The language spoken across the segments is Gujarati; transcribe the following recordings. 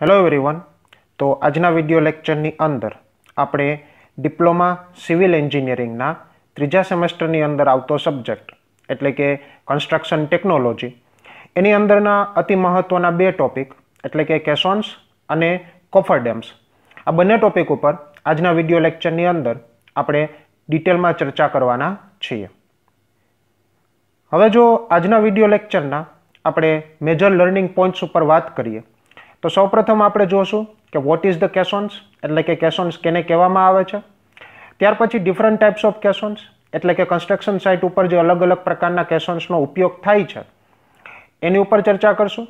હેલો એવરીવન તો આજના વિડિયો લેક્ચરની અંદર આપણે ડિપ્લોમા સિવિલ એન્જિનિયરિંગના ત્રીજા સેમેસ્ટરની અંદર આવતો સબ્જેક્ટ એટલે કે કન્સ્ટ્રક્શન ટેકનોલોજી એની અંદરના અતિ મહત્ત્વના બે ટોપિક એટલે કે કેસોન્સ અને કોફર ડેમ્સ આ બંને ટોપિક ઉપર આજના વિડિયો લેક્ચરની અંદર આપણે ડિટેલમાં ચર્ચા કરવાના છીએ. હવે જો આજના વિડિયો લેક્ચરના આપણે મેજર લર્નિંગ પોઈન્ટ્સ ઉપર વાત કરીએ તો સૌપ્રથમ આપણે જોશું કે વોટ ઇઝ ધ કેસોન્સ એટલે કે કેસોન્સ કેને કહેવામાં આવે છે? ત્યાર પછી ડિફરન્ટ ટાઈપ્સ ઓફ કેસોન્સ એટલે કે કન્સ્ટ્રક્શન સાઇટ ઉપર જે અલગ અલગ પ્રકારના કેસોન્સનો ઉપયોગ થાય છે. એની ઉપર ચર્ચા કરશું.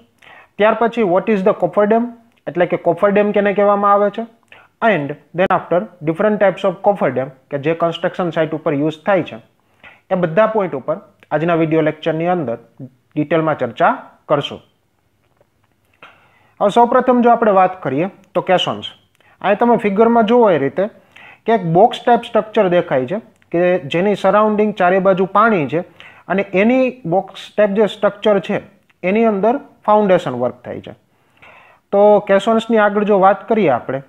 ત્યાર પછી what is the coffer dam એટલે કે કોફર ડેમ કેને કહેવામાં આવે છે? And then after different types of coffer dam કે જે કન્સ્ટ્રક્શન સાઇટ ઉપર યુઝ થાય છે. એ બધા પોઈન્ટ ઉપર આજના વીડિયો લેક્ચરની અંદર ડિટેલમાં ચર્ચા કરશું. હવે સૌપ્રથમ જો આપણે વાત કરીએ, તો કેસોન્સ અહીં તમે ફિગરમાં જુઓ એ રીતે કે એક બોક્સ ટાઈપ સ્ટ્રક્ચર દેખાય છે, કે જેની સરાઉન્ડિંગ ચારે બાજુ પાણી છે, અને એની બોક્સ ટાઈપ જે સ્ટ્રક્ચર છે, એની અંદર ફાઉન્ડેશન વર્ક થાય છે. તો કેસોન્સની આગળ જો વાત કરીએ આપણે,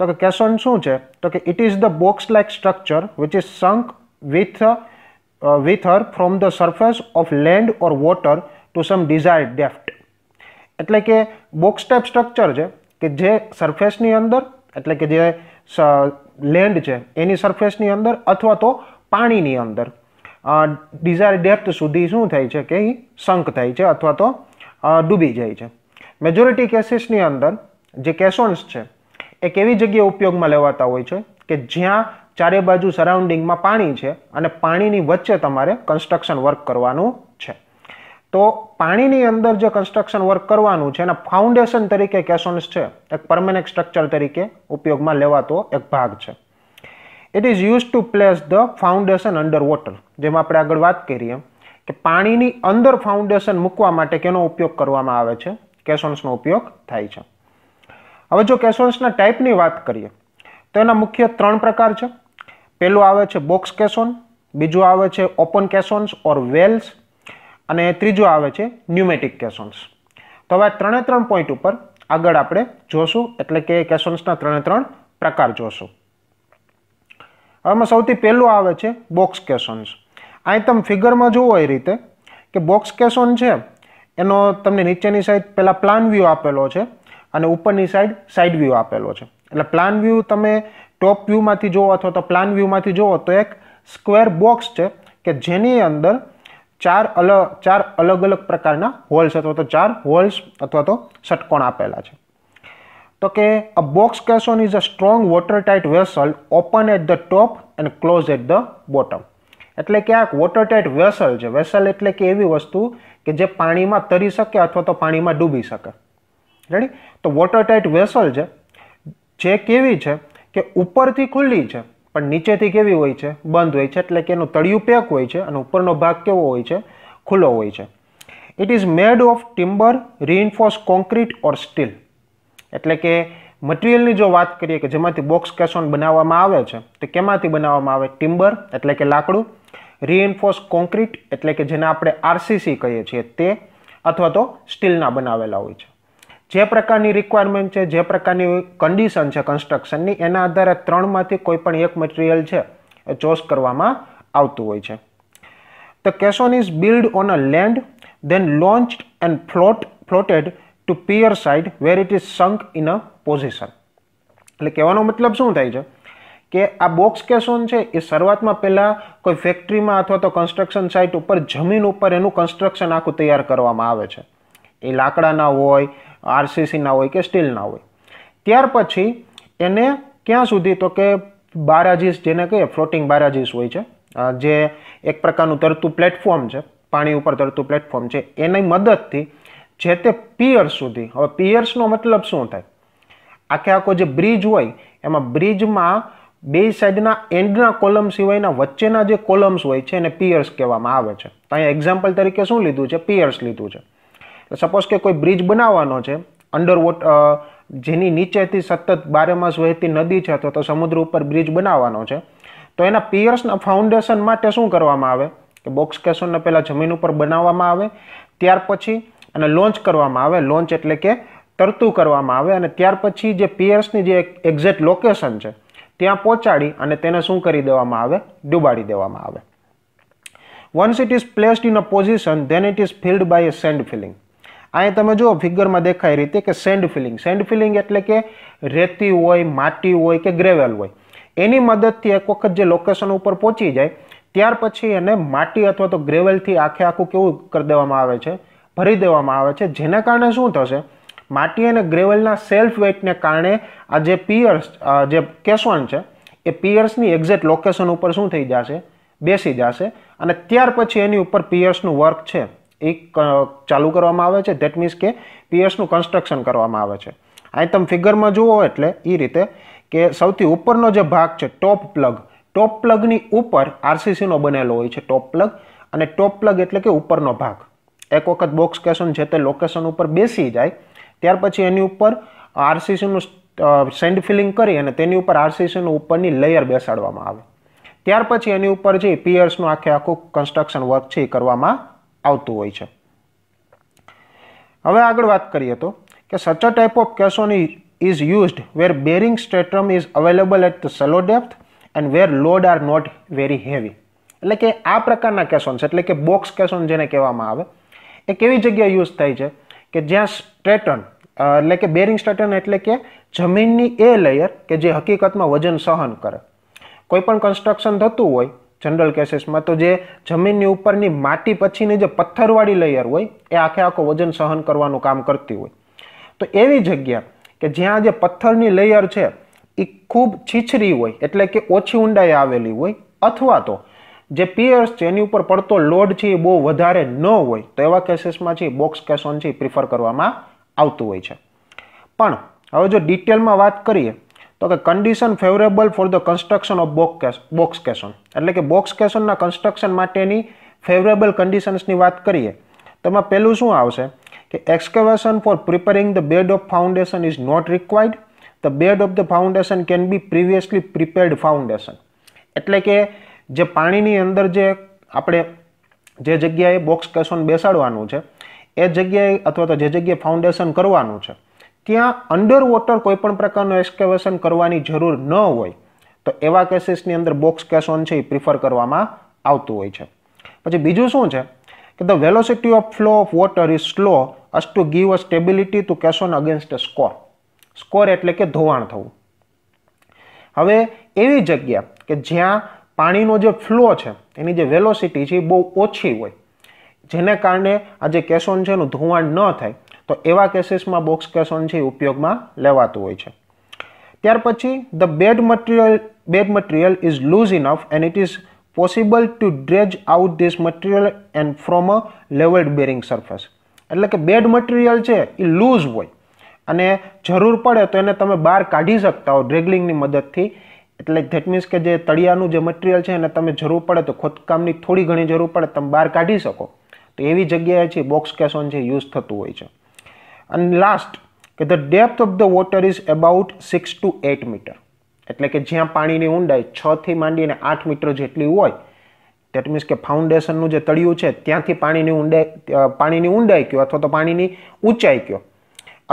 તો કે કેશોન શું છે? તો કે it is the box like structure which is sunk with with her from the surface of land or water to some desired depth એટલે કે બોક્સ ટાઈપ સ્ટ્રક્ચર છે, કે જે સરફેસની અંદર, એટલે કે જે લેન્ડ છે, એની સરફેસની અંદર અથવા તો પાણીની અંદર. ડિઝાયર ડેપ્થ સુધી શું થાય છે, કે એ સંક થાય છે અથવા તો ડૂબી જાય છે. મેજોરિટી કેસીસની અંદર જે કેસોન્સ છે, એ કેવી જગ્યાએ ઉપયોગમાં લેવાતા હોય છે, કે જ્યાં ચારે બાજુ સરાઉન્ડિંગમાં પાણી છે અને પાણીની વચ્ચે તમારે કન્સ્ટ્રક્શન વર્ક કરવાનું તો પાણીની અંદર જે કન્સ્ટ્રક્શન વર્ક કરવાનું છે, એના ફાઉન્ડેશન તરીકે કેસોન્સ છે, એક પરમેનન્ટ સ્ટ્રક્ચર તરીકે ઉપયોગમાં લેવાતો એક ભાગ છે. It is use to place the foundation under water જેમ આપણે આગળ વાત કરીએ કે પાણીની અંદર ફાઉન્ડેશન મૂકવા માટે કેનો ઉપયોગ કરવામાં આવે છે? કેસોન્સનો ઉપયોગ થાય છે. હવે જો કેસોન્સના ટાઈપની વાત કરીએ, તો એના મુખ્ય ત્રણ પ્રકાર છે. પહેલું આવે છે બોક્સ કેસોન બીજું આવે છે ઓપન કેસોન્સ ઓર વેલ્સ અને ત્રીજું આવે છે ન્યુમેટિક કેસોન્સ તો હવે ત્રણે ત્રણ પોઈન્ટ ઉપર આગળ આપણે જોશું, એટલે કે કેસોન્સના ત્રણે ત્રણ પ્રકાર જોશું. આમાં સૌથી પહેલું આવે છે બોક્સ કેસોન્સ અહીં તમે ફિગરમાં જુઓ એ રીતે કે બોક્સ કેસોન છે, એનો તમને નીચેની સાઈડ પહેલાં પ્લાન વ્યૂ આપેલો છે અને ઉપરની સાઈડ સાઈડ વ્યૂ આપેલો છે. એટલે પ્લાન વ્યૂ તમે ટોપ વ્યૂમાંથી જુઓ અથવા તો પ્લાન વ્યૂમાંથી જુઓ તો એક સ્ક્વેર બોક્સ છે કે જેની અંદર ચાર અલગ ચાર અલગ અલગ પ્રકારના હોલ્સ અથવા તો ચાર હોલ્સ અથવા તો ષટકોણ આપેલા છે. તો કે a box caisson is a strong water tight vessel open at the top and close at the bottom એટલે કે આ વોટર ટાઇટ વેસલ છે. વેસલ એટલે કે એવી વસ્તુ કે જે પાણીમાં તરી શકે અથવા તો પાણીમાં ડૂબી શકે. રેડી તો વોટર ટાઇટ વેસલ છે, જે કેવી છે? કે ઉપરથી ખુલ્લી છે. પણ નીચેથી કેવી હોય છે? બંધ હોય છે. એટલે કે એનું તળિયું પેક હોય છે અને ઉપરનો ભાગ કેવો હોય છે? ખુલ્લો હોય છે. It is made of timber reinforce concrete or steel એટલે કે મટીરિયલની જો વાત કરીએ કે જેમાંથી બોક્સ કેસોન બનાવવામાં આવે છે, તો કેમાંથી બનાવવામાં આવે? ટિમ્બર એટલે કે લાકડું. રિઇન્ફોર્સ કોન્ક્રીટ એટલે કે જેને આપણે આરસીસી કહીએ છીએ તે, અથવા તો સ્ટીલના બનાવેલા હોય છે. જે પ્રકારની રિક્વાયરમેન્ટ છે, જે પ્રકારની કન્ડિશન છે કન્સ્ટ્રક્શનની એના આધારે ત્રણમાંથી કોઈ પણ એક મટીરિયલ છે, એ ચોસ કરવામાં આવતું હોય છે. The caisson is build on a land then launch and float floated to pier side where it is sunk in a position એટલે કહેવાનો મતલબ શું થાય છે? કે આ બોક્સ કેસોન છે, એ શરૂઆતમાં પહેલાં કોઈ ફેક્ટરીમાં અથવા તો કન્સ્ટ્રક્શન સાઇટ ઉપર જમીન ઉપર એનું કન્સ્ટ્રક્શન આખું તૈયાર કરવામાં આવે છે. એ લાકડાના હોય આરસીસીના હોય કે સ્ટીલના હોય. ત્યાર પછી એને ક્યાં સુધી તો કે બારાજીસ જેને કહીએ, ફ્લોટિંગ બારાજીસ હોય છે જે એક પ્રકારનું તરતું પ્લેટફોર્મ છે, પાણી ઉપર તરતું પ્લેટફોર્મ છે, એની મદદથી જે તે પિયર્સ સુધી, હવે પિયર્સનો મતલબ શું થાય? આખે આખો જે બ્રિજ હોય, એમાં બ્રિજમાં બે સાઈડના એન્ડના કોલમ સિવાયના વચ્ચેના જે કોલમ્સ હોય છે, એને પિયર્સ કહેવામાં આવે છે. તો અહીંયા એક્ઝામ્પલ તરીકે શું લીધું છે? પિયર્સ લીધું છે. સપોઝ કે કોઈ બ્રિજ બનાવવાનો છે અંડર વોટ જેની નીચેથી સતત બારેમાસ વહેતી નદી છે, અથવા તો સમુદ્ર ઉપર બ્રિજ બનાવવાનો છે, તો એના પિયર્સના ફાઉન્ડેશન માટે શું કરવામાં આવે? કે બોક્સ કેસોનને પહેલાં જમીન ઉપર બનાવવામાં આવે, ત્યાર પછી અને લોન્ચ કરવામાં આવે. લોન્ચ એટલે કે તરતું કરવામાં આવે અને ત્યાર પછી જે પિયર્સની જે એક્ઝેક્ટ લોકેશન છે, ત્યાં પહોંચાડી અને તેને શું કરી દેવામાં આવે? ડૂબાડી દેવામાં આવે. Once it is placed in a position then it is filled by a sand filling અહીં તમે જુઓ, ફિગરમાં દેખાય રીતે કે સેન્ડ ફિલિંગ સેન્ડ ફિલિંગ એટલે કે રેતી હોય, માટી હોય કે ગ્રેવેલ હોય. એની મદદથી એક વખત જે લોકેશન ઉપર પહોંચી જાય, ત્યાર પછી એને માટી અથવા તો ગ્રેવેલથી આખે આખું કેવું કરી દેવામાં આવે છે? ભરી દેવામાં આવે છે. જેના કારણે શું થશે? માટી અને ગ્રેવલના સેલ્ફ વેઇટને કારણે આ જે પિયર્સ જે કેસવન છે, એ પિયર્સની એક્ઝેક્ટ લોકેશન ઉપર શું થઈ જશે? બેસી જશે. અને ત્યાર પછી એની ઉપર પિયર્સનું વર્ક છે. એ ચાલુ કરવામાં આવે છે. ધેટ મીન્સ કે પિયર્સનું કન્સ્ટ્રક્શન કરવામાં આવે છે. અહીં તમે ફિગરમાં જુઓ એટલે એ રીતે કે સૌથી ઉપરનો જે ભાગ છે ટોપ પ્લગ ટોપ પ્લગની ઉપર આરસીસીનો બનેલો હોય છે ટોપ પ્લગ અને ટોપ પ્લગ એટલે કે ઉપરનો ભાગ. એક વખત બોક્સ કેશન છે તે લોકેશન ઉપર બેસી જાય, ત્યાર પછી એની ઉપર આરસીસીનું સેન્ડ ફિલિંગ કરી અને તેની ઉપર આરસીસીનું ઉપરની લેયર બેસાડવામાં આવે. ત્યાર પછી એની ઉપર જે પિયર્સનું આખે આખું કન્સ્ટ્રક્શન વર્ક છે એ કરવામાં આવતું હોય છે. હવે આગળ વાત કરીએ તો કે such a type of caisson is used where bearing stratum is available at the shallow depth and where load are not very heavy એટલે કે આ પ્રકારના કેસોન્સ એટલે કે બોક્સ કેસોન જેને કહેવામાં આવે, એ કેવી જગ્યાએ યુઝ થાય છે? કે જ્યાં સ્ટ્રેટન એટલે કે બેરિંગ સ્ટ્રેટન એટલે કે જમીનની એ લેયર કે જે હકીકતમાં વજન સહન કરે. કોઈ પણ કન્સ્ટ્રક્શન થતું હોય જનરલ કેસીસમાં તો જે જમીનની ઉપરની માટી પછીની જે પથ્થરવાળી લેયર હોય, એ આખે આખો વજન સહન કરવાનું કામ કરતી હોય. તો એવી જગ્યા કે જ્યાં જે પથ્થરની લેયર છે, એ ખૂબ છીછરી હોય, એટલે કે ઓછી ઊંડાઈ આવેલી હોય, અથવા તો જે પિયર્સ છે, એની ઉપર પડતો લોડ છે, એ બહુ વધારે ન હોય, તો એવા કેસીસમાં છે બોક્સ કેસોન છે પ્રિફર કરવામાં આવતું હોય છે. પણ, હવે જો ડિટેલમાં વાત કરીએ તો કે condition favourable for the construction of box box caisson એટલે કે બોક્સ કેશનના કન્સ્ટ્રક્શન માટેની ફેવરેબલ કન્ડિશન્સની વાત કરીએ તો એમાં પહેલું શું આવશે? કે excavation for preparing the bed of foundation is not required the bed of the foundation can be previously prepared foundation એટલે કે જે પાણીની અંદર જે આપણે જે જગ્યાએ બોક્સ કેશન બેસાડવાનું છે, એ જગ્યાએ અથવા તો જે જગ્યાએ ફાઉન્ડેશન કરવાનું છે ત્યાં અંડર વોટર કોઈ પણ પ્રકારનું એક્સકેવેશન કરવાની જરૂર ન હોય, તો એવા કેસીસની અંદર બોક્સ કેસોન છે એ પ્રિફર કરવામાં આવતું હોય છે. પછી બીજું શું છે? કે the velocity of flow of water is slow as to give a stability to caisson against a scour scour એટલે કે ધોવાણ થવું. હવે એવી જગ્યા કે જ્યાં પાણીનો જે ફ્લો છે, એની જે વેલોસિટી છે એ બહુ ઓછી હોય, જેને કારણે આ જે કેસોન છે એનું ધોવાણ ન થાય તો એવા કેસીસમાં બોક્સ કેસોન છે ઉપયોગમાં લેવાતું હોય છે. ત્યાર પછી the bed material bed material is loose enough and it is possible to dredge out this material and from a levelled bearing surface. એટલે કે બેડ મટીરિયલ છે એ લૂઝ હોય અને જરૂર પડે તો એને તમે બહાર કાઢી શકતા હો ડ્રેગલિંગની મદદથી. એટલે ધેટ મીન્સ કે જે તળિયાનું જે મટીરિયલ છે એને તમે જરૂર પડે તો ખોદકામની થોડી ઘણી જરૂર પડે તમે બહાર કાઢી શકો. તો એવી જગ્યાએ છે બોક્સ કેસોન છે યુઝ થતું હોય છે. અને લાસ્ટ કે the depth of the water is about six to eight metre એટલે કે જ્યાં પાણીની ઊંડાઈ છથી માંડીને આઠ મીટર જેટલી હોય દેટ મીન્સ કે ફાઉન્ડેશનનું જે તળિયું છે, ત્યાંથી પાણીની ઊંડાઈ પાણીની ઊંડાઈ કયો અથવા તો પાણીની ઊંચાઈ કયો?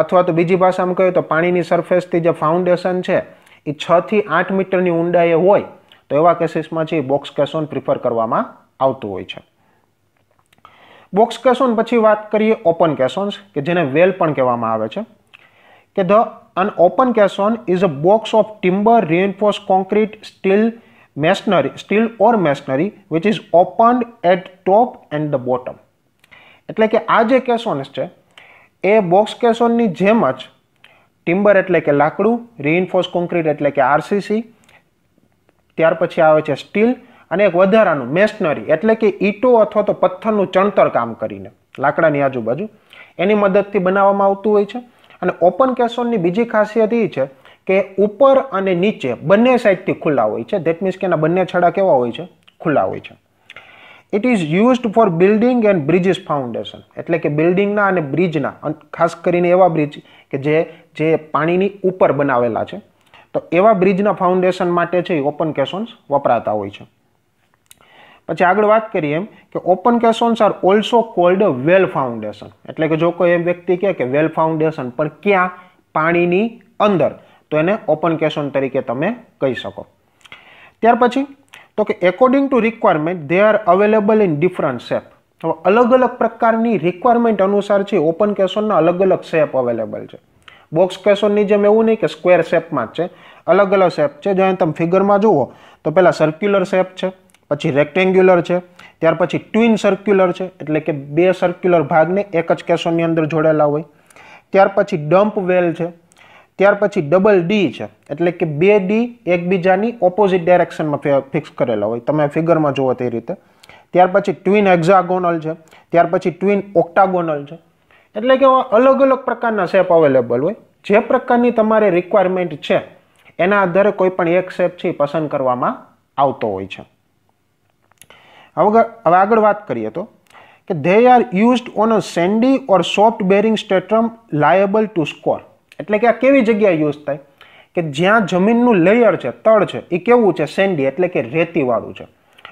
અથવા તો બીજી ભાષામાં કહ્યું તો પાણીની સરફેસથી જે ફાઉન્ડેશન છે, એ છથી આઠ મીટરની ઊંડાઈએ હોય, તો એવા કેસીસમાં છે બોક્સ કેસોન પ્રિફર કરવામાં આવતું હોય છે. બોક્સ કેસોન પછી વાત કરીએ ઓપન કેસોન્સ, કે જેને વેલ પણ કહેવામાં આવે છે, કે the un open caisson is a box of timber reinforce concrete, steel masonry, steel or masonry which is opened at top and the bottom એટલે કે આ જે કેસોન્સ છે, એ બોક્સ કેસોનની જેમ જ ટિમ્બર એટલે કે લાકડું, રિઇન્ફોર્સ, કોન્ક્રીટ એટલે કે આરસીસી, ત્યાર પછી આવે છે સ્ટીલ અને એક વધારાનું મેશનરી, એટલે કે ઈટો અથવા તો પથ્થરનું ચણતર કામ કરીને, લાકડાની આજુબાજુ. એની મદદથી બનાવવામાં આવતું હોય છે. અને ઓપન કેસોનની બીજી ખાસિયત એ છે કે ઉપર અને નીચે બંને સાઈડથી ખુલ્લા હોય છે. ધેટ મીન્સ કે એના બંને છડા કેવા હોય છે? ખુલ્લા હોય છે. It is used for building and bridges foundation એટલે કે બિલ્ડિંગના અને બ્રિજના ખાસ કરીને એવા બ્રિજ કે જે જે પાણીની ઉપર બનાવેલા છે. તો એવા બ્રિજના ફાઉન્ડેશન માટે છે ઓપન કેસોન્સ વપરાતા હોય છે. પછી આગળ વાત કરીએ એમ કે open caissons are also called well foundation એટલે કે જો કોઈ એમ વ્યક્તિ કહે કે વેલ ફાઉન્ડેશન પણ ક્યાં? પાણીની અંદર. તો એને ઓપન કેશોન તરીકે તમે કહી શકો. ત્યાર પછી, તો કે according to requirement they are available in different shape હવે અલગ અલગ પ્રકારની રિક્વાયરમેન્ટ અનુસાર છે ઓપન કેસોનના અલગ અલગ શેપ અવેલેબલ છે. બોક્સ કેસોનની જેમ એવું નહીં કે સ્ક્વેર શેપમાં જ છે. અલગ અલગ શેપ છે. જ્યાં તમે ફિગરમાં જુઓ, તો પહેલાં સર્ક્યુલર શેપ છે. પછી રેક્ટેન્ગ્યુલર છે, ત્યાર પછી ટ્વિન સર્ક્યુલર છે, એટલે કે બે સર્ક્યુલર ભાગને એક જ કેસોની અંદર જોડેલા હોય. ત્યાર પછી ડમ્પ વેલ છે, ત્યાર પછી ડબલ ડી છે, એટલે કે બે ડી એકબીજાની ઓપોઝિટ ડાયરેક્શનમાં ફિક્સ કરેલા હોય. તમે ફિગરમાં જુઓ તે રીતે. ત્યાર પછી ટ્વિન એક્ઝાગોનલ છે, ત્યાર પછી ટ્વિન ઓક્ટાગોનલ છે, એટલે કે અલગ અલગ પ્રકારના શેપ અવેલેબલ હોય. જે પ્રકારની તમારે રિક્વાયરમેન્ટ છે, એના આધારે કોઈ પણ એક શેપ છે પસંદ કરવામાં આવતો હોય છે. હવે હવે આગળ વાત કરીએ તો કે they are used on a sandy or soft bearing stratum liable to scour એટલે કે આ કેવી જગ્યાએ યુઝ થાય? કે જ્યાં જમીનનું લેયર છે, તળ છે એ કેવું છે? સેન્ડી એટલે કે રેતીવાળું છે.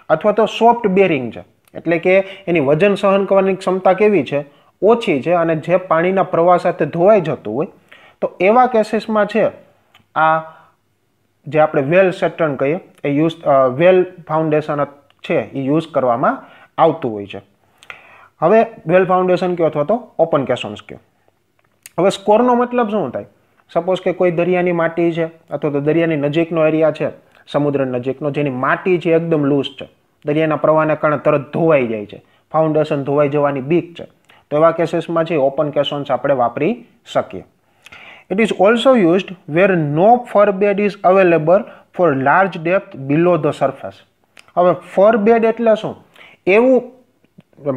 અથવા તો સોફ્ટ બેરિંગ છે. એટલે કે એની વજન સહન કરવાની ક્ષમતા કેવી છે? ઓછી છે અને જે પાણીના પ્રવાહ સાથે ધોવાઈ જતું હોય, તો એવા કેસીસમાં છે, આ જે આપણે વેલ સેટર્ન કહીએ, એ યુઝ વેલ ફાઉન્ડેશન છે, એ યુઝ કરવામાં આવતું હોય છે. હવે ડ્વેલ ફાઉન્ડેશન કયો અથવા તો ઓપન કેસોન્સ કયો? હવે સ્કોરનો મતલબ શું થાય? સપોઝ કે કોઈ દરિયાની માટી છે, અથવા તો દરિયાની નજીકનો એરિયા છે સમુદ્ર નજીકનો, જેની માટી છે એકદમ લૂઝ છે. દરિયાના પ્રવાહને કારણે તરત ધોવાઈ જાય છે. ફાઉન્ડેશન ધોવાઈ જવાની બીક છે. તો એવા કેસીસમાં છે ઓપન કેસોન્સ આપણે વાપરી શકીએ. It is also used where no firm bed is available for large depth below the surface હવે ફર બેડ એટલે શું? એવું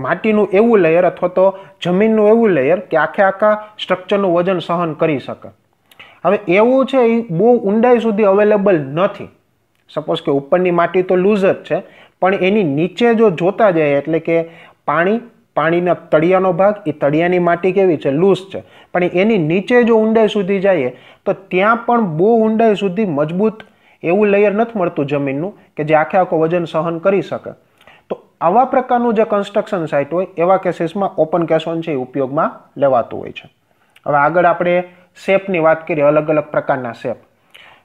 માટીનું એવું લેયર અથવા તો જમીનનું એવું લેયર કે આખે આખા સ્ટ્રક્ચરનું વજન સહન કરી શકે. હવે એવું છે એ બહુ ઊંડાઈ સુધી અવેલેબલ નથી. સપોઝ કે ઉપરની માટી તો લૂઝ જ છે, પણ એની નીચે જો જોતા જાય એટલે કે પાણી, પાણીના તળિયાનો ભાગ એ તળિયાની માટી કેવી છે? લૂઝ છે. પણ એની નીચે જો ઊંડાઈ સુધી જઈએ, તો ત્યાં પણ બહુ ઊંડાઈ સુધી મજબૂત એવું લેયર નથી મળતું જમીનનું કે જે આખે આખો વજન સહન કરી શકે. તો આવા પ્રકારનું જે કન્સ્ટ્રક્શન સાઇટ હોય, એવા કેસીસમાં ઓપન કેસોન છે એ ઉપયોગમાં લેવાતું હોય છે. હવે આગળ આપણે શેપની વાત કરીએ, અલગ અલગ પ્રકારના શેપ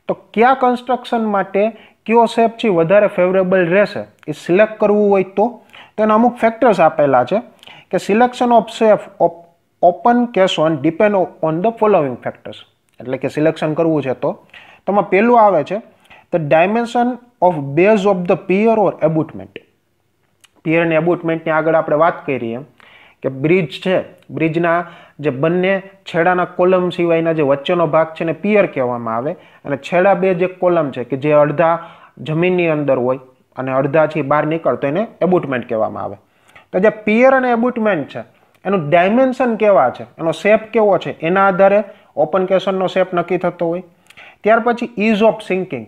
તો કયા કન્સ્ટ્રક્શન માટે કયો શેપ છે વધારે ફેવરેબલ રહેશે એ સિલેક્ટ કરવું હોય તો તેના અમુક ફેક્ટર્સ આપેલા છે કે selection of shape open open caisson depend on the following factors એટલે કે સિલેક્શન કરવું છે તો તેમાં પહેલું આવે છે the dimension of base of the pier or abutment પિયર અને એબુટમેન્ટની આગળ આપણે વાત કરીએ કે બ્રિજ છે. બ્રિજના જે બંને છેડાના કોલમ સિવાયના જે વચ્ચેનો ભાગ છે ને પિયર કહેવામાં આવે. અને છેડા બે જે કોલમ છે કે જે અડધા જમીનની અંદર હોય અને અડધાથી બહાર નીકળતો એને એબુટમેન્ટ કહેવામાં આવે. તો જે પિયર અને એબુટમેન્ટ છે, એનું ડાયમેન્શન કેવા છે? એનો શેપ કેવો છે? એના આધારે ઓપન કેશનનો શેપ નક્કી થતો હોય. ત્યાર પછી ઇઝ ઓફ સિંકિંગ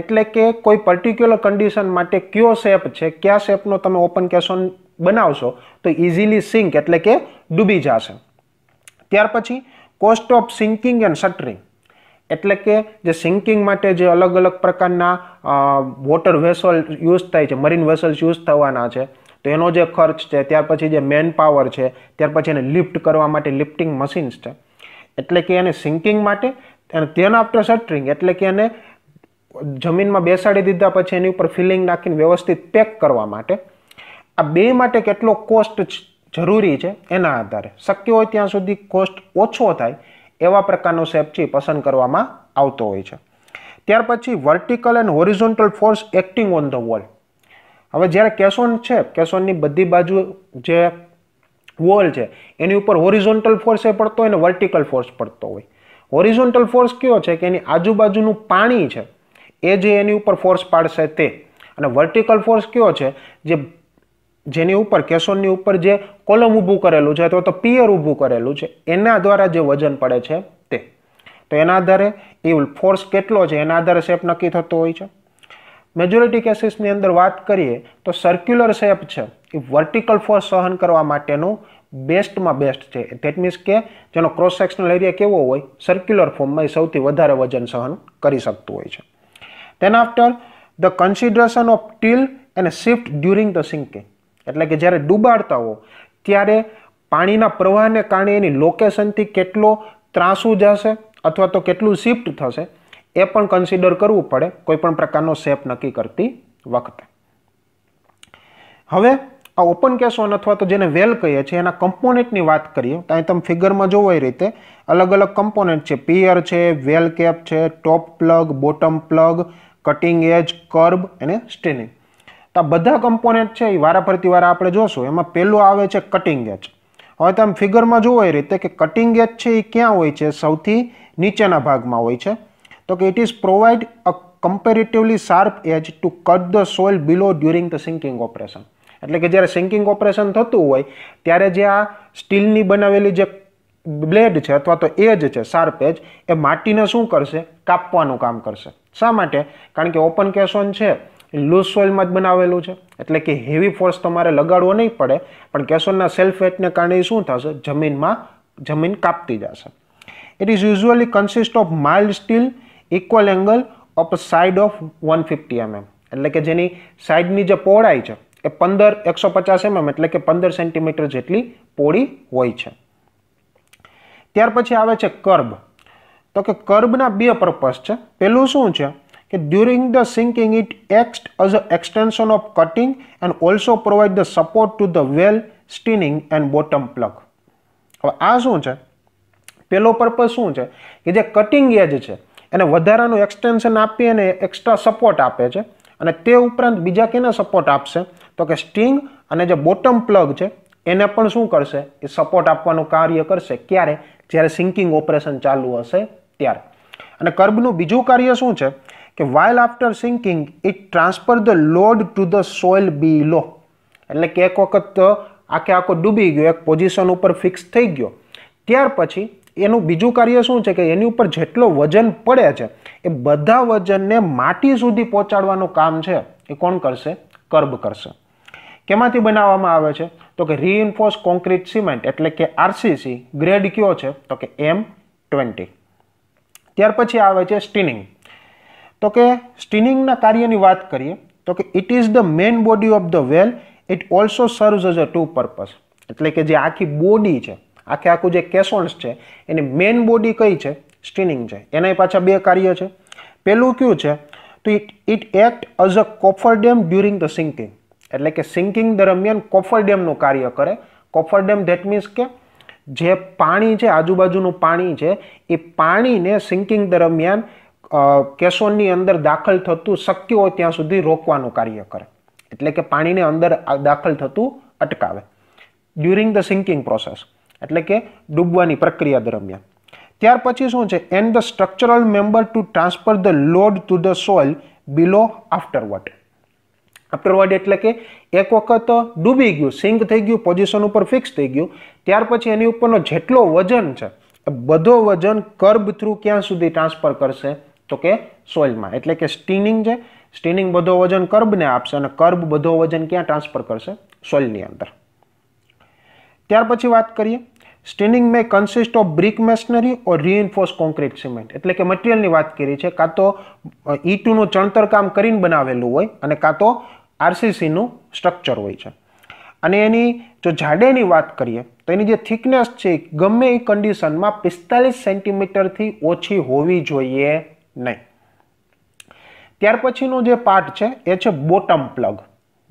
એટલે કે કોઈ પર્ટિક્યુલર કન્ડિશન માટે કયો શેપ છે, કયા શેપનો તમે ઓપન કેશન બનાવશો, તો ઇઝીલી સિંક એટલે કે ડૂબી જશે. ત્યાર પછી cost of sinking and shuttering એટલે કે જે સિંકિંગ માટે જે અલગ અલગ પ્રકારના વોટર વેસલ યુઝ થાય છે મરીન વેસલ્સ યુઝ થવાના છે, તો એનો જે ખર્ચ છે, ત્યાર પછી જે મેન પાવર છે, ત્યાર પછી એને લિફ્ટ કરવા માટે લિફ્ટિંગ મશીન્સ છે. એટલે કે એને સિંકિંગ માટે, અને તેના આફ્ટર શટરિંગ એટલે કે એને જમીનમાં બેસાડી દીધા પછી એની ઉપર ફિલિંગ નાખીને વ્યવસ્થિત પેક કરવા માટે આ બે માટે કેટલો કોસ્ટ જરૂરી છે એના આધારે. શક્ય હોય ત્યાં સુધી કોસ્ટ ઓછો થાય એવા પ્રકારનો શેપ પસંદ કરવામાં આવતો હોય છે. ત્યાર પછી vertical and horizontal force acting on the wall હવે જ્યારે કેસોન છે કેસોનની બધી બાજુ જે વોલ છે, એની ઉપર હોરિઝોન્ટલ ફોર્સ એ પડતો હોય ને વર્ટિકલ ફોર્સ પડતો હોય. હોરિઝોન્ટલ ફોર્સ કયો છે કે એની આજુબાજુનું પાણી છે એ જે એની ઉપર ફોર્સ પાડશે તે. અને વર્ટિકલ ફોર્સ કયો છે? જે જેની ઉપર કેશોનની ઉપર જે કોલમ ઊભું કરેલું છે અથવા તો પિયર ઊભું કરેલું છે, એના દ્વારા જે વજન પડે છે તે. તો એના આધારે એ ફોર્સ કેટલો છે? એના આધારે શેપ નક્કી થતો હોય છે. મેજોરિટી કેસીસની અંદર વાત કરીએ તો સર્ક્યુલર શેપ છે એ વર્ટિકલ ફોર્સ સહન કરવા માટેનું બેસ્ટમાં બેસ્ટ છે. ધેટ મીન્સ કે જેનો ક્રોસ સેક્શનલ એરિયા કેવો હોય? સર્ક્યુલર ફોર્મમાં સૌથી વધારે વજન સહન કરી શકતું હોય છે. Then after, the consideration of till એને શિફ્ટ ડ્યુરિંગ ધ sinking. એટલે કે જ્યારે ડૂબાડતા હો, ત્યારે પાણીના પ્રવાહને કારણે એની લોકેશનથી કેટલો ત્રાસું જશે અથવા તો કેટલું શિફ્ટ થશે, એ પણ કન્સિડર કરવું પડે. કોઈ પણ પ્રકારનો શેપ નક્કી કરતી વખતે. હવે, આ ઓપન કેસોન અથવા તો જેને વેલ કહીએ છીએ, એના કમ્પોનેન્ટની વાત કરીએ. તો અહીં તમે ફિગરમાં જોવો એ રીતે અલગ અલગ કમ્પોનેન્ટ છે. પિયર છે વેલ કેપ છે top plug bottom plug cutting edge curb અને સ્ટેનિંગ તો આ બધા કમ્પોનેન્ટ છે એ વારાફરતી વારા આપણે જોશું. એમાં પહેલું આવે છે કટિંગ એજ હવે તમે ફિગરમાં જુઓ એ રીતે કે કટિંગ એજ છે એ ક્યાં હોય છે? સૌથી નીચેના ભાગમાં હોય છે. તો કે it is provide a comparatively sharp edge to cut the soil below during the sinking operation એટલે કે જ્યારે સિંકિંગ ઓપરેશન થતું હોય, ત્યારે જે આ સ્ટીલની બનાવેલી જે બ્લેડ છે અથવા તો એજ છે શાર્પ એજ એ માટીને શું કરશે? કાપવાનું કામ કરશે. શા માટે? કારણ કે ઓપન કેસોન છે લૂઝ સોઇલમાં જ બનાવેલું છે. એટલે કે હેવી ફોર્સ તમારે લગાડવો નહીં પડે, પણ કેસોનના સેલ્ફ વેટને કારણે શું થશે? જમીનમાં જમીન કાપતી જશે. It is usually consist of mild steel equal angle of side of one fifty M M એટલે કે જેની સાઇડની જે પહોળાઈ છે, એ પંદર, એકસો પચાસ એમએમ એટલે કે પંદર સેન્ટીમીટર જેટલી પોળી હોય છે. ત્યાર પછી આવે છે કર્બ. તો કે કર્બના બે પર્પઝ છે. પહેલું શું છે? કે during the sinking it act as a extension of cutting and also provide the support to the well steining and bottom plug હવે આ શું છે? પહેલો પર્પઝ શું છે? કે જે કટિંગ એજ છે, એને વધારાનું એક્સટેન્શન આપી અને એક્સ્ટ્રા સપોર્ટ આપે છે. અને તે ઉપરાંત બીજા કેને સપોર્ટ આપશે? તો કે સ્ટિંગ અને જે બોટમ પ્લગ છે, એને પણ શું કરશે? એ સપોર્ટ આપવાનું કાર્ય કરશે. ક્યારે? જ્યારે સિંકિંગ ઓપરેશન ચાલુ હશે ત્યારે. અને કર્બનું બીજું કાર્ય શું છે? કે while after sinking it transfer the load to the soil below એટલે કે એક વખત આખે આખો ડૂબી ગયો, એક પોઝિશન ઉપર ફિક્સ થઈ ગયો. ત્યાર પછી એનું બીજું કાર્ય શું છે? કે એની ઉપર જેટલો વજન પડે છે, એ બધા વજનને માટી સુધી પહોંચાડવાનું કામ છે. એ કોણ કરશે? કર્બ કરશે. કેમાંથી બનાવવામાં આવે છે? તો કે રીઇન્ફોર્સ કોન્ક્રીટ સિમેન્ટ એટલે કે આરસીસી ગ્રેડ કયો છે? તો કે એમ ટ્વેન્ટી ત્યાર પછી આવે છે સ્ટીનિંગ તો કે સ્ટીનિંગના કાર્યની વાત કરીએ, તો કે it is the main body of the well it also serves as a two purpose એટલે કે જે આખી બોડી છે, આખે આખું જે કેસોન્સ છે, એની મેઇન બોડી કઈ છે? સ્ટીનિંગ છે. એના પાછા બે કાર્ય છે. પહેલું કયું છે? તો it it act as a coffer dam during the sinking એટલે કે સિંકિંગ દરમિયાન કોફર ડેમનું કાર્ય કરે. કોફર ડેમ ધેટ મીન્સ કે જે પાણી છે, આજુબાજુનું પાણી છે, એ પાણીને સિંકિંગ દરમિયાન કેસોનની અંદર દાખલ થતું શક્ય હોય ત્યાં સુધી રોકવાનું કાર્ય કરે. એટલે કે પાણીને અંદર દાખલ થતું અટકાવે. ડ્યુરિંગ ધ સિંકિંગ પ્રોસેસ એટલે કે ડૂબવાની પ્રક્રિયા દરમિયાન. ત્યાર પછી શું છે? And the structural member to transfer the load to the soil below afterward afterward એટલે કે એક વખત ડૂબી ગયું સિંક થઈ ગયું પોઝિશન ઉપર ફિક્સ થઈ ગયું. ત્યાર પછી એની ઉપરનો જેટલો વજન છે બધો વજન કર્બ થ્રુ ક્યાં સુધી ટ્રાન્સફર કરશે? તો કે સોઇલમાં એટલે કે સ્ટીનિંગ છે સ્ટીનિંગ બધો વજન કર્બને આપશે અને કર્બ બધો વજન ક્યાં ટ્રાન્સફર કરશે? સોઇલની અંદર. ત્યાર પછી વાત કરીએ. Steining may consist of brick masonry or reinforce concrete cement એટલે કે મટીરિયલની વાત કરી છે, કાં તો ઈ ટુનું ચણતર કામ કરીને બનાવેલું હોય અને કાં તો આરસીસીનું સ્ટ્રક્ચર હોય છે. અને એની જો જાડેની વાત કરીએ, તો એની જે થિકનેસ છે ગમે એ કન્ડિશનમાં પિસ્તાલીસ સેન્ટીમીટરથી ઓછી હોવી જોઈએ નહીં. ત્યાર પછીનો જે પાર્ટ છે, એ છે બોટમ પ્લગ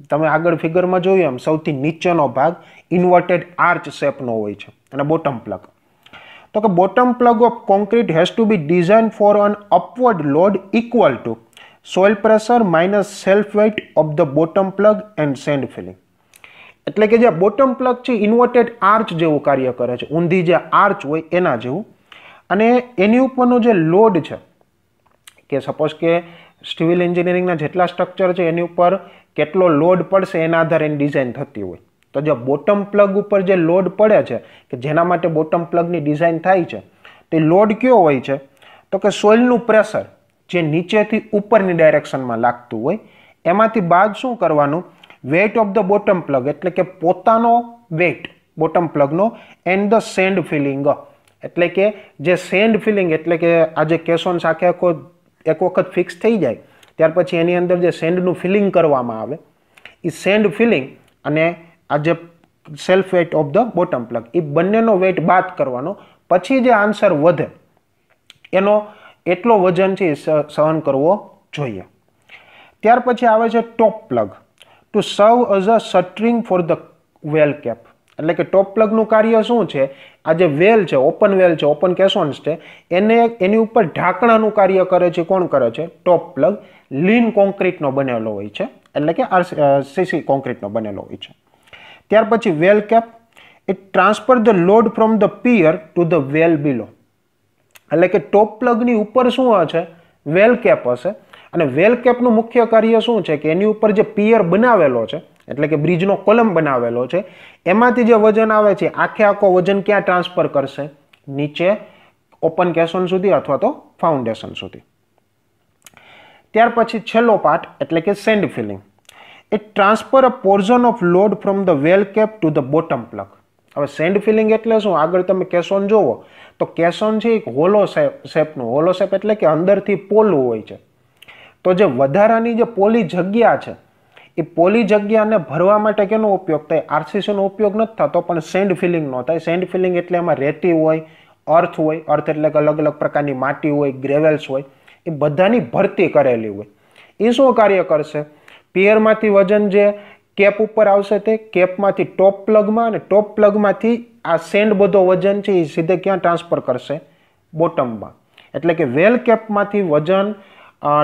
તમે આગળ ફિગરમાં જોયું એમ, સૌથી નીચેનો ભાગ ઇન્વર્ટેડ આર્ચ શેપનો હોય છે, અને બોટમ પ્લગ તો કે bottom plug of concrete has to be design for an upward load equal to soil pressure minus self weight of the bottom plug and sand filling. એટલે કે જે બોટમ પ્લગ છે, ઇન્વર્ટેડ આર્ચ જેવું કાર્ય કરે છે, ઊંધી જે આર્ચ હોય એના જેવું. અને એની ઉપરનો જે લોડ છે, કે સપોઝ કે સિવિલ એન્જિનિયરિંગના જેટલા સ્ટ્રક્ચર છે, એની ઉપર કેટલો લોડ પડશે એના આધારે એની ડિઝાઇન થતી હોય. તો જે બોટમ પ્લગ ઉપર જે લોડ પડે છે, કે જેના માટે બોટમ પ્લગની ડિઝાઇન થાય છે, તે લોડ કયો હોય છે? તો કે સોઇલનું પ્રેશર. જે નીચેથી ઉપરની ડાયરેક્શનમાં લાગતું હોય, એમાંથી બાદ શું કરવાનું? Weight of the bottom plug એટલે કે પોતાનો વેઇટ બોટમ પ્લગનો એન્ડ ધ સેન્ડ ફિલિંગ એટલે કે જે સેન્ડ ફિલિંગ એટલે કે આજે જે કેસોન્સ આખે આખો એક વખત ફિક્સ થઈ જાય, ત્યાર પછી એની અંદર જે સેન્ડનું ફિલિંગ કરવામાં આવે એ સેન્ડ ફિલિંગ અને આ જે self weight of the bottom plug એ બંનેનો વેઇટ બાદ કરવાનો. પછી જે આન્સર વધે, એનો એટલો વજન છે એ સહન કરવો જોઈએ. ત્યાર પછી આવે છે top plug to serve as a shuttering for the well cap એટલે કે ટોપ પ્લગનું કાર્ય શું છે? આ જે વેલ છે ઓપન વેલ છે ઓપન કેસોન્સ છે, એને, એની ઉપર ઢાંકણાનું કાર્ય કરે છે, કોણ કરે છે? ટોપ પ્લગ લીન કોન્ક્રીટનો બનેલો હોય છે. એટલે કે સીસી કોન્ક્રીટનો બનેલો હોય છે. ત્યાર પછી well cap it transfer the load from the pier to the well below એટલે કે ટોપ પ્લગની ઉપર શું હશે વેલ કેપ હશે. અને વેલ કેપનું મુખ્ય કાર્ય શું છે કે એની ઉપર જે પિયર બનાવેલો છે, એટલે કે બ્રિજનો કોલમ બનાવેલો છે, એમાંથી જે વજન આવે છે, આખે આખો વજન ક્યાં ટ્રાન્સફર કરશે? નીચે ઓપન કેસોન સુધી અથવા તો ફાઉન્ડેશન સુધી. ત્યાર પછી છેલ્લો પાર્ટ એટલે કે sand filling it transfer a portion of load from the well cap to the bottom plug હવે સેન્ડ ફિલિંગ એટલે શું? આગળ તમે કેસોન જોવો. તો કેસોન છે એક હોલો શેપનું હોલો શેપ એટલે કે અંદરથી પોલું હોય છે. તો જે વધારાની જે પોલી જગ્યા છે, એ પોલી જગ્યાને ભરવા માટે કેનો ઉપયોગ થાય? આરસીસીનો ઉપયોગ નથી થતો, પણ સેન્ડ ફિલિંગનો થાય. સેન્ડ ફિલિંગ એટલે એમાં રેતી હોય, અર્થ હોય. અર્થ એટલે કે અલગ અલગ પ્રકારની માટી હોય, ગ્રેવેલ્સ હોય. એ બધાની ભરતી કરેલી હોય. એ શું કાર્ય કરશે? પિયરમાંથી વજન જે કેપ ઉપર આવશે તે કેપમાંથી ટોપ પ્લગમાં અને ટોપ પ્લગમાંથી આ સેન્ડ બધો વજન છે, એ સીધે ક્યાં ટ્રાન્સફર કરશે? બોટમમાં એટલે કે વેલ કેપમાંથી વજન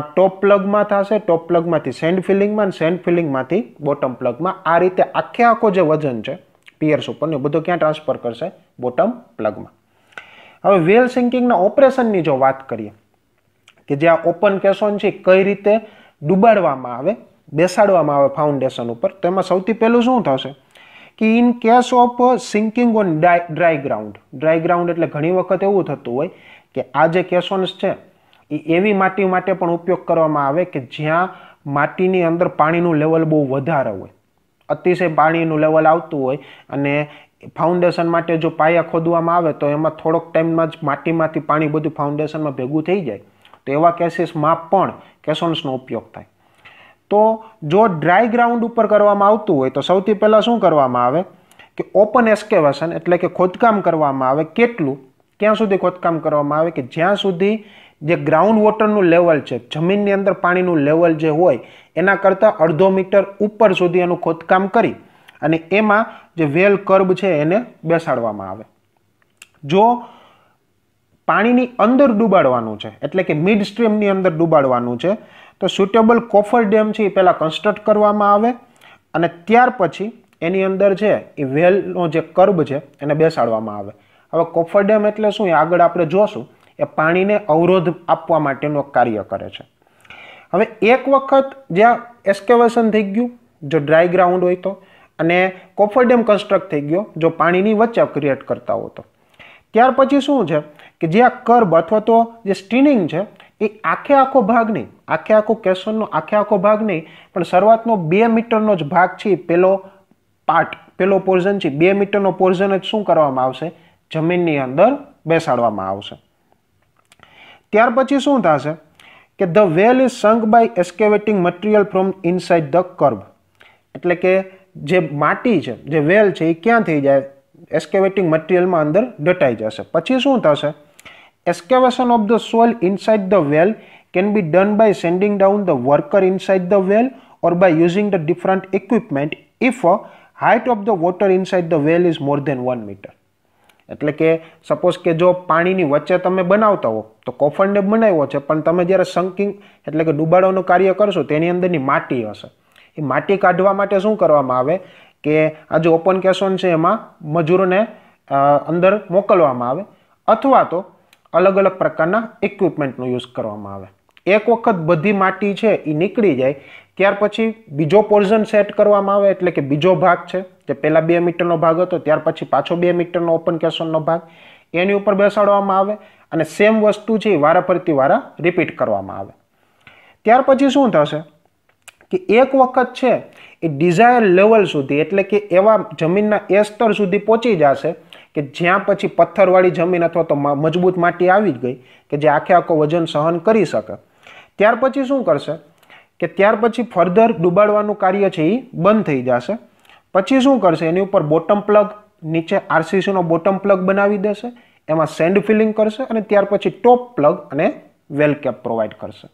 ટોપ પ્લગમાં થશે ટોપ પ્લગમાંથી સેન્ડ ફિલિંગમાં અને સેન્ડ ફિલિંગમાંથી બોટમ પ્લગમાં આ રીતે આખે આખો જે વજન છે પિયર્સ ઉપરનો બધો ક્યાં ટ્રાન્સફર કરશે? બોટમ પ્લગમાં હવે વેલ સિંકિંગના ઓપરેશનની જો વાત કરીએ, કે જે આ ઓપન કેસોન છે કઈ રીતે ડૂબાડવામાં આવે, બેસાડવામાં આવે ફાઉન્ડેશન ઉપર, તો એમાં સૌથી પહેલું શું થશે? કે in case of sinking on dry ground. Dry ground એટલે ઘણી વખત એવું થતું હોય કે આ જે કેસોન્સ છે એ એવી માટી માટે પણ ઉપયોગ કરવામાં આવે કે જ્યાં માટીની અંદર પાણીનું લેવલ બહુ વધારે હોય. અતિશય પાણીનું લેવલ આવતું હોય અને ફાઉન્ડેશન માટે જો પાયા ખોદવામાં આવે તો એમાં થોડોક ટાઈમમાં જ માટીમાંથી પાણી બધું ફાઉન્ડેશનમાં ભેગું થઈ જાય. તો એવા કેસીસમાં પણ કેસોન્સનો ઉપયોગ થાય. તો જો ડ્રાય ગ્રાઉન્ડ ઉપર કરવામાં આવતું હોય, તો સૌથી પહેલાં શું કરવામાં આવે? કે ઓપન એસ્કેવેશન એટલે કે ખોદકામ કરવામાં આવે. કેટલું? ક્યાં સુધી ખોદકામ કરવામાં આવે? કે જ્યાં સુધી જે ગ્રાઉન્ડ વોટરનું લેવલ છે, જમીનની અંદર પાણીનું લેવલ જે હોય, એના કરતાં અડધો મીટર ઉપર સુધી એનું ખોદકામ કરી અને એમાં જે વેલ કર્બ છે, એને બેસાડવામાં આવે. જો પાણીની અંદર ડૂબાડવાનું છે, એટલે કે મિડ સ્ટ્રીમની અંદર ડૂબાડવાનું છે તો સુટેબલ કોફર ડેમ છે એ પહેલાં કન્સ્ટ્રક્ટ કરવામાં આવે અને ત્યાર પછી એની અંદર છે એ વેલનો જે કર્બ છે એને બેસાડવામાં આવે. હવે કોફર ડેમ એટલે શું? એ આગળ આપણે જોશું. એ પાણીને અવરોધ આપવા માટેનું કાર્ય કરે છે. હવે એક વખત જ્યાં એસ્કેવેશન થઈ ગયું, જો ડ્રાય ગ્રાઉન્ડ હોય તો, અને કોફર ડેમ કન્સ્ટ્રક્ટ થઈ ગયો, જો પાણીની વચ્ચે ક્રિએટ કરતા હો તો. ત્યાર પછી શું છે? કે જે આ કર્બ અથવા તો જે સ્ટીનિંગ છે એ આખે આખો ભાગ નહીં. આખે આખો કેસનનો આખે આખો ભાગ નહીં, પણ શરૂઆતનો બે મીટરનો જ ભાગ છે પેલો પાર્ટ પેલો પોર્ઝન છે બે મીટરનો પોર્ઝન જ શું કરવામાં આવશે? જમીનની અંદર બેસાડવામાં આવશે. ત્યાર પછી શું થશે? કે the well is sunk by excavating material from inside the curb. એટલે કે જે માટી છે, જે વેલ છે એ ક્યાં થઈ જાય? એસ્કેવેટિંગ મટીરિયલમાં અંદર દટાઈ જશે. પછી શું થશે? Excavation of the soil inside the well can be done by sending down the worker inside the well or by using the different equipment if height of the water inside the well is more than one metre એટલે કે સપોઝ કે જો પાણીની વચ્ચે તમે બનાવતા હો, તો કોફરને બનાવ્યો છે, પણ તમે જ્યારે સંકિંગ એટલે કે ડૂબાડવાનું કાર્ય કરશો તેની અંદરની માટી હશે. એ માટી કાઢવા માટે શું કરવામાં આવે કે, આ જે ઓપન કેસોન છે એમાં મજૂરોને અંદર મોકલવામાં આવે. અથવા તો અલગ અલગ પ્રકારના ઇક્વિપમેન્ટનો યુઝ કરવામાં આવે. એક વખત બધી માટી છે એ નીકળી જાય, ત્યાર પછી બીજો પોર્ઝન સેટ કરવામાં આવે એટલે કે બીજો ભાગ છે જે પહેલાં બે મીટરનો ભાગ હતો, ત્યાર પછી પાછો બે મીટરનો ઓપન કેસોનનો ભાગ, એની ઉપર બેસાડવામાં આવે અને સેમ વસ્તુ છે એ વારા ફરતી વારા રિપીટ કરવામાં આવે. ત્યાર પછી શું થશે કે એક વખત છે એ ડિઝાયર લેવલ સુધી એટલે કે એવા જમીનના એ સ્તર સુધી પહોંચી જશે કે જ્યાં પછી પથ્થરવાળી જમીન અથવા તો મજબૂત માટી આવી જ ગઈ કે જે આખે આખો વજન સહન કરી શકે. ત્યાર પછી શું કરશે? કે ત્યાર પછી ફર્ધર ડૂબાડવાનું કાર્ય છે એ બંધ થઈ જશે. પછી શું કરશે? એની ઉપર બોટમ પ્લગ, નીચે આરસીસીનો બોટમ પ્લગ બનાવી દેશે. એમાં સેન્ડ ફિલિંગ કરશે અને ત્યાર પછી ટોપ પ્લગ અને વેલ કેપ પ્રોવાઈડ કરશે.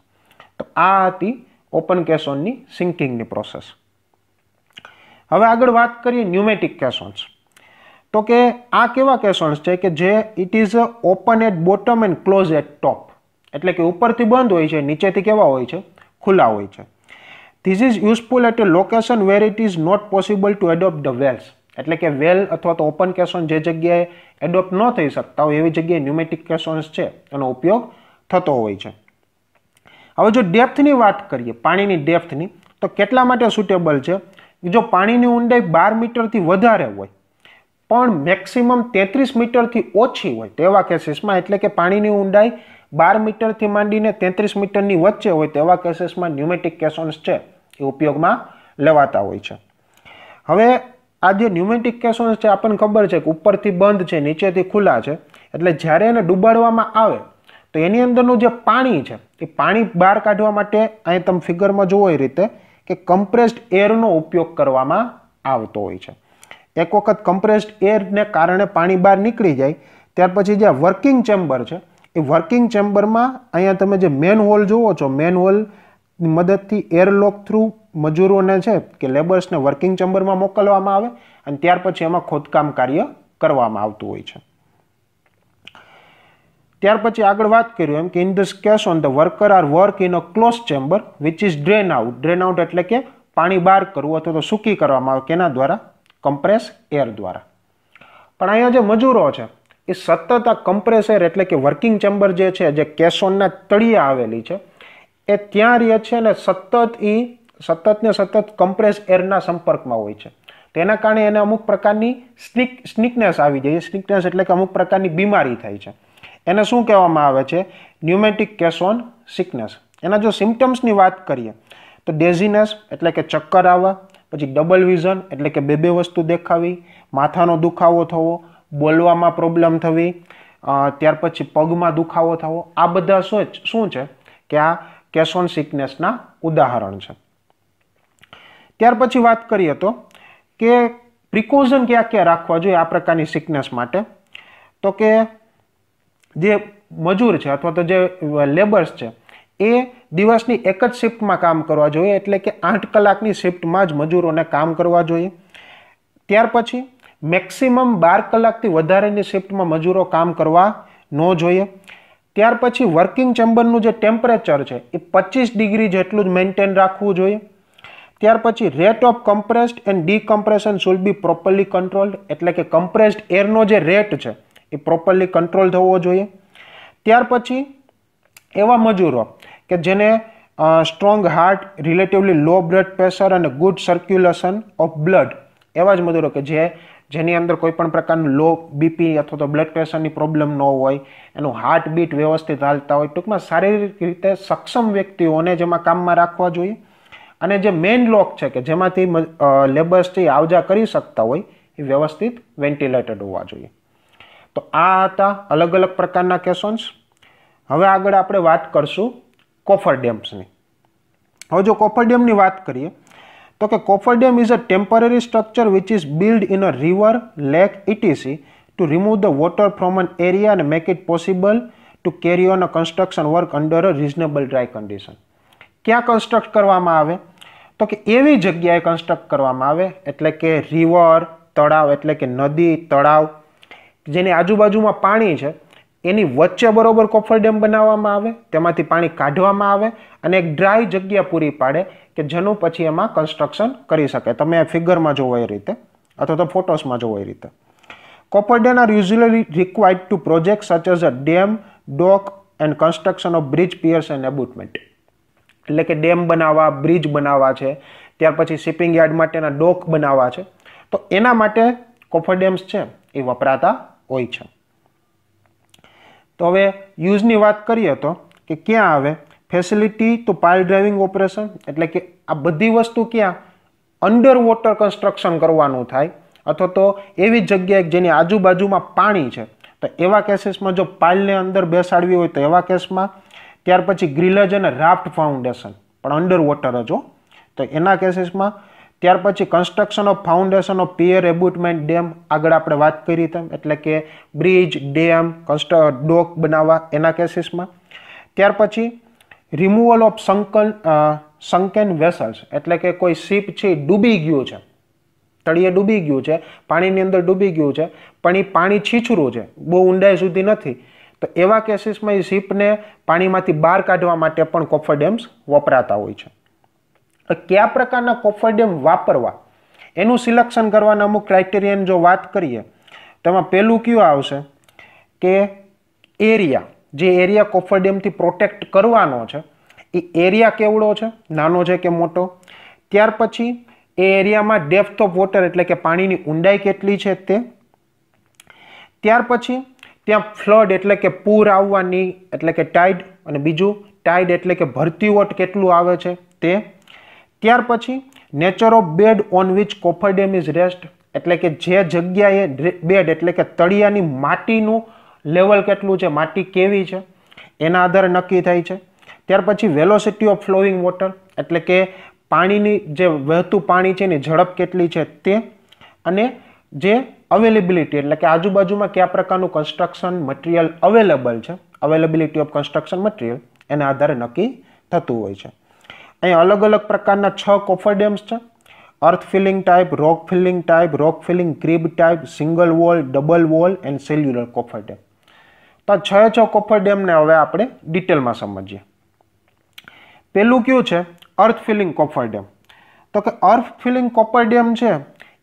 તો આ હતી ઓપન કેસોનની સિંકિંગની પ્રોસેસ. હવે આગળ વાત કરીએ ન્યુમેટિક કેસોન્સ. તો કે આ કેવા કેસોન્સ છે કે જે it is open at bottom and close at top એટલે કે ઉપરથી બંધ હોય છે, નીચેથી કેવા હોય છે? ખુલ્લા હોય છે. This is useful at a location where it is not possible to adopt the wells એટલે કે વેલ અથવા તો ઓપન કેસોન જે જગ્યાએ એડોપ્ટ ન થઈ શકતા હોય, એવી જગ્યાએ ન્યુમેટિક કેસોન્સ છે, એનો ઉપયોગ થતો હોય છે. હવે જો ડેપ્થની વાત કરીએ, પાણીની ડેપ્થની તો કેટલા માટે સુટેબલ છે? જો પાણીની ઊંડાઈ બાર મીટરથી વધારે હોય પણ મેક્સિમમ તેત્રીસ મીટરથી ઓછી હોય. તેવા કેસીસમાં એટલે કે પાણીની ઊંડાઈ બાર મીટરથી માંડીને તેત્રીસ મીટરની વચ્ચે હોય તેવા કેસીસમાં ન્યુમેટિક કેસોન્સ છે એ ઉપયોગમાં લેવાતા હોય છે. હવે આ જે ન્યુમેટિક કેસોન્સ છે, આપણને ખબર છે કે ઉપરથી બંધ છે, નીચેથી ખુલ્લા છે. એટલે જ્યારે એને ડૂબાડવામાં આવે, તો એની અંદરનું જે પાણી છે, એ પાણી બહાર કાઢવા માટે અહીં તમે ફિગરમાં જુઓ એ રીતે કે કમ્પ્રેસ્ડ એરનો ઉપયોગ કરવામાં આવતો હોય છે. એક વખત કમ્પ્રેસ્ડ એરને કારણે પાણી બહાર નીકળી જાય, ત્યાર પછી જે વર્કિંગ ચેમ્બર છે, એ વર્કિંગ ચેમ્બરમાં અહીંયા તમે જે મેન હોલ જુઓ છો મેન હોલની મદદથી એરલોક થ્રુ મજૂરોને છે કે લેબર્સને વર્કિંગ ચેમ્બરમાં મોકલવામાં આવે અને ત્યાર પછી એમાં ખોદકામ કાર્ય કરવામાં આવતું હોય છે. ત્યાર પછી આગળ વાત કર્યું એમ કે in this case on the worker are work in a close chamber which is drain out drain out એટલે કે પાણી બહાર કરવું અથવા તો સૂકી કરવામાં આવે, કેના દ્વારા? કમ્પ્રેસ એર દ્વારા. પણ અહીંયા જે મજૂરો છે, એ સતત આ કમ્પ્રેસર એટલે કે વર્કિંગ ચેમ્બર જે છે, જે કેસોનના તળિયે આવેલી છે, એ ત્યાં રહે છે અને સતત એ સતત ને સતત કમ્પ્રેસ એરના સંપર્કમાં હોય છે. તેના કારણે એને અમુક પ્રકારની સ્નિક સ્નિકનેસ આવી જાય. સ્નિકનેસ એટલે કે અમુક પ્રકારની બીમારી થાય છે. એને શું કહેવામાં આવે છે? ન્યુમેટિક કેસોન સિકનેસ એના જો સિમ્ટમ્સની વાત કરીએ, તો ડેઝીનેસ એટલે કે ચક્કર આવવા પછી ડબલ વિઝન એટલે કે બે બે વસ્તુ દેખાવી, માથાનો દુખાવો થવો, બોલવામાં પ્રોબ્લેમ થવી ત્યાર પછી પગમાં દુખાવો થવો, આ બધા શું છે? કે આ કેસોન સિકનેસના ઉદાહરણ છે. ત્યાર પછી વાત કરીએ તો કે પ્રિકોઝન ક્યાં ક્યાં રાખવા જોઈએ આ પ્રકારની સિકનેસ માટે? તો કે જે મજૂર છે અથવા તો જે લેબર્સ છે એ દિવસની એક જ શિફ્ટમાં કામ કરવા જોઈએ, એટલે કે આઠ કલાકની શિફ્ટમાં જ મજૂરોને કામ કરવા જોઈએ. ત્યાર પછી મેક્સિમમ બાર કલાકથી વધારેની શિફ્ટમાં મજૂરો કામ કરવા ન જોઈએ. ત્યાર પછી વર્કિંગ ચેમ્બરનું જે ટેમ્પરેચર છે, એ પચીસ ડિગ્રી જેટલું જ મેન્ટેન રાખવું જોઈએ. ત્યાર પછી rate of compressed and decompression should be properly controlled, એટલે કે કમ્પ્રેસ્ડ એરનો જે રેટ છે, એ પ્રોપરલી કંટ્રોલ થવો જોઈએ. ત્યાર પછી એવા મજૂરો કે જેને strong heart relatively low blood pressure અને ગુડ સર્ક્યુલેશન ઓફ બ્લડ એવા જ મજૂરો કે જે, જેની અંદર કોઈ પણ પ્રકારનું લો બીપી અથવા તો બ્લડ પ્રેશરની પ્રોબ્લેમ ન હોય, એનું હાર્ટ બીટ વ્યવસ્થિત હાલતા હોય, ટૂંકમાં શારીરિક રીતે સક્ષમ વ્યક્તિઓને જેમાં કામમાં રાખવા જોઈએ. અને જે મેઇન લોક છે કે જેમાંથી લેબર્સથી આવજા કરી શકતા હોય, એ વ્યવસ્થિત વેન્ટિલેટેડ હોવા જોઈએ. તો આ હતા અલગ અલગ પ્રકારના કેસોન્સ હવે આગળ આપણે વાત કરશું કોફર ડેમ્સની. હવે જો કોફર ડેમની વાત કરીએ, તો કે coffer dam is a temporary structure which is build in a river lake ETC to remove the water from an area અને make it possible to carry on a construction work under a reasonable dry condition ક્યાં કન્સ્ટ્રક્ટ કરવામાં આવે? તો કે એવી જગ્યાએ કન્સ્ટ્રક્ટ કરવામાં આવે, એટલે કે રિવર તળાવ, એટલે કે નદી, તળાવ, જેની આજુબાજુમાં પાણી છે એની વચ્ચે બરોબર કોફર ડેમ બનાવવામાં આવે, તેમાંથી પાણી કાઢવામાં આવે અને એક ડ્રાય જગ્યા પૂરી પાડે કે જેનું પછી એમાં કન્સ્ટ્રક્શન કરી શકે. તમે ફિગરમાં જોવો એ રીતે, અથવા તો ફોટોસમાં જોવો એ રીતે. Coffer dam are usually required to project such as a dam dock and construction of bridge piers and abutment એટલે કે ડેમ બનાવવા બ્રિજ બનાવવા છે, ત્યાર પછી શિપિંગ યાર્ડ માટેના ડોક બનાવવા છે. તો એના માટે કોફર ડેમ્સ છે, એ વપરાતા હોય છે. તો હવે યુઝની વાત કરીએ તો કે ક્યાં આવે? Facility to pile driving operation એટલે કે આ બધી વસ્તુ ક્યાં? અંડર વોટર કન્સ્ટ્રક્શન કરવાનું થાય, અથવા તો એવી જગ્યાએ જેની આજુબાજુમાં પાણી છે. તો એવા કેસીસમાં જો પાઇલને અંદર બેસાડવી હોય તો એવા કેસમાં, ત્યાર પછી ગ્રીલેજ અને રાફ્ટ ફાઉન્ડેશન પણ અંડર વોટર જ હો. તો એના કેસીસમાં ત્યાર પછી કન્સ્ટ્રક્શન ઓફ ફાઉન્ડેશન ઓફ પિયર એબુટમેન્ટ ડેમ આગળ આપણે વાત કરી તેમ, એટલે કે બ્રિજ ડેમ કન્સ્ટ ડોક બનાવવા એના કેસીસમાં ત્યાર પછી removal of sunken sunken vessels એટલે કે કોઈ શિપ છે ડૂબી ગયું છે. તળિયે ડૂબી ગયું છે, પાણીની અંદર ડૂબી ગયું છે, પણ એ પાણી છીછરું છે, બહુ ઊંડાઈ સુધી નથી. તો એવા કેસીસમાં એ શિપને પાણીમાંથી બહાર કાઢવા માટે પણ કોફર ડેમ્સ વપરાતા હોય છે. કયા પ્રકારના કોફર વાપરવા? એનું સિલેક્શન કરવાના અમુક ક્રાઇટેરિયન જો વાત કરીએ તો એમાં પહેલું કયું આવશે? કે એરિયા. જે એરિયા કોફર પ્રોટેક્ટ કરવાનો છે, એ એરિયા કેવડો છે? નાનો છે કે મોટો? ત્યાર પછી એ એરિયામાં ડેપ્થ ઓફ વોટર એટલે કે પાણીની ઊંડાઈ કેટલી છે તે? ત્યાર પછી ત્યાં ફ્લડ એટલે કે પૂર આવવાની એટલે કે ટાઈડ અને બીજું ટાઈડ એટલે કે ભરતી વોટ કેટલું આવે છે તે? ત્યાર પછી nature of bed on which coffer dam is rest એટલે કે જે જગ્યાએ બેડ એટલે કે તળિયાની માટીનું લેવલ કેટલું છે, માટી કેવી છે, એના આધારે નક્કી થાય છે. ત્યાર પછી વેલોસિટી ઓફ ફ્લોઈંગ વોટર એટલે કે પાણીની જે વહેતું પાણી છે એની ઝડપ કેટલી છે તે, અને જે અવેલેબિલિટી એટલે કે આજુબાજુમાં કયા પ્રકારનું કન્સ્ટ્રક્શન મટીરિયલ અવેલેબલ છે અવેલેબિલિટી ઓફ કન્સ્ટ્રક્શન મટીરિયલ એના આધારે નક્કી થતું હોય છે. અહીં અલગ અલગ પ્રકારના છ કોફર ડેમ્સ છે. Earth filling type rock filling type rock filling crib type single wall double wall and cellular coffer dam તો આ છ છ કોફર ડેમને હવે આપણે ડિટેલમાં સમજીએ. પહેલું કયું છે? અર્થ ફિલિંગ કોફર ડેમ તો કે અર્થ ફિલિંગ કોપર ડેમ છે,